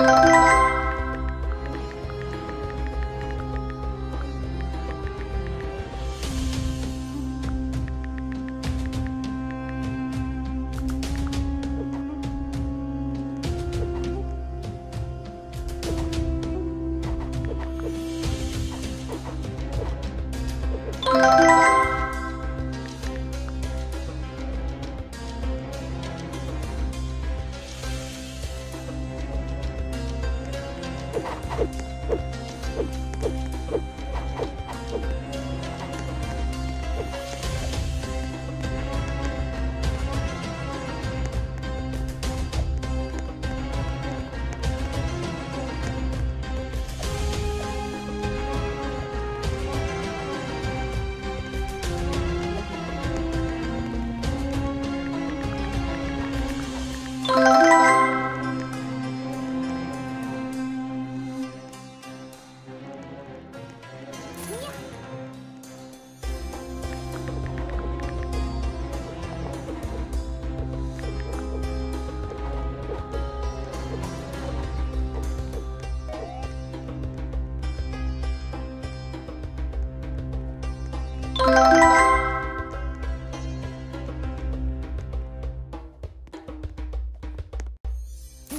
you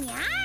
야!